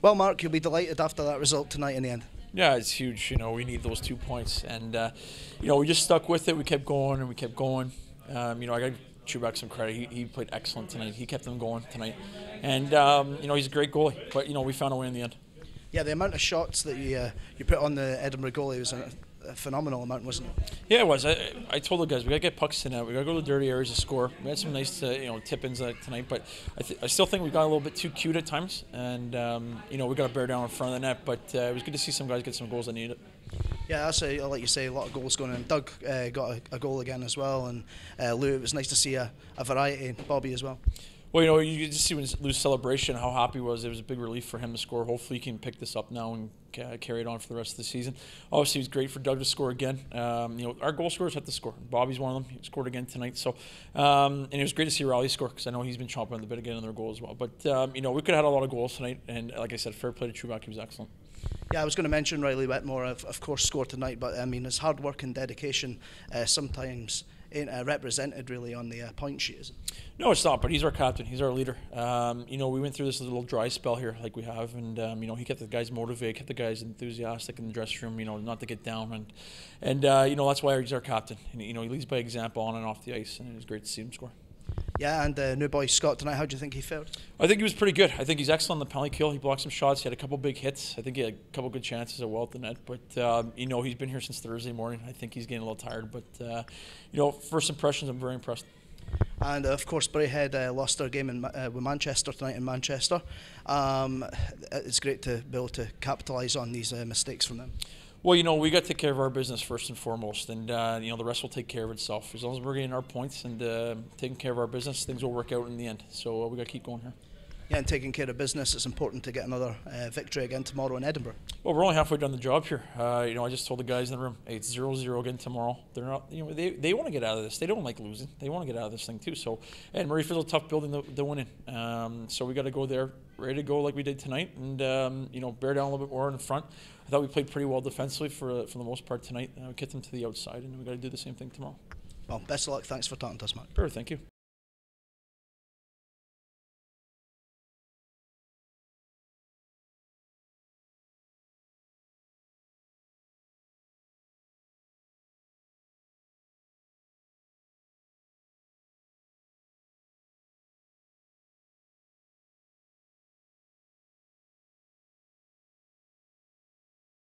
Well, Marc, you'll be delighted after that result tonight in the end. Yeah, it's huge. You know, we need those two points, and uh, you know, we just stuck with it. We kept going and we kept going. Um, you know, I got to chew back some credit. He, he played excellent tonight. He kept them going tonight, and um, you know, he's a great goalie. But you know, we found a way in the end. Yeah, the amount of shots that you uh, you put on the Edinburgh goalie was a, phenomenal amount, wasn't it? Yeah, it was. I, I told the guys we gotta get pucks tonight. We gotta go to the dirty areas to score. We had some nice, uh, you know, tip-ins uh, tonight, but I, th- I still think we got a little bit too cute at times, and um, you know we got to bear down in front of the net. But uh, it was good to see some guys get some goals that needed it. Yeah, that's a, like you say, a lot of goals going in. Doug uh, got a, a, goal again as well, and uh, Lou. It was nice to see a, a variety. Bobby as well. Well, you know, you just see when Lou's celebration how happy he was. It was a big relief for him to score. Hopefully, he can pick this up now and uh, carry it on for the rest of the season. Obviously, it was great for Doug to score again. Um, you know, our goal scorers have to score. Bobby's one of them. He scored again tonight. So, um, and it was great to see Riley score because I know he's been chomping on the bit again on their goal as well. But um, you know, we could have had a lot of goals tonight, and like I said, fair play to Troubak. He was excellent. Yeah, I was going to mention Riley Whitmore, of, of course, scored tonight, but I mean, his hard work and dedication uh, sometimes ain't uh, represented really on the uh, point sheet? No, it's not. But he's our captain. He's our leader. Um, you know, we went through this little dry spell here, like we have, and um, you know, he kept the guys motivated, kept the guys enthusiastic in the dressing room. You know, not to get down, and and uh, you know that's why he's our captain. And, you know, he leads by example on and off the ice, and it was great to see him score. Yeah, and uh, new boy Scott tonight. How do you think he fared? I think he was pretty good. I think he's excellent on the penalty kill. He blocked some shots. He had a couple big hits. I think he had a couple good chances at well at the net. But um, you know, he's been here since Thursday morning. I think he's getting a little tired. But uh, you know, first impressions, I'm very impressed. And of course, Braehead uh, lost their game in, uh, with Manchester tonight in Manchester. Um, it's great to be able to capitalise on these uh, mistakes from them. Well, you know, we got to take care of our business first and foremost, and uh, you know the rest will take care of itself. As long as we're getting our points and uh, taking care of our business, things will work out in the end. So uh, we got to keep going here. Yeah, and taking care of business, it's important to get another uh, victory again tomorrow in Edinburgh. Well, we're only halfway done the job here. Uh, you know, I just told the guys in the room, hey, it's 0-0 again tomorrow. They're not, you know, they, they want to get out of this. They don't like losing. They want to get out of this thing too. So, and Murrayfield's a tough building to, to win in. Um, so we got to go there, ready to go like we did tonight, and um, you know, bear down a little bit more in front. I thought we played pretty well defensively for for the most part tonight. Uh, we kept them to the outside, and we got to do the same thing tomorrow. Well, best of luck. Thanks for talking to us, Matt. Sure, thank you.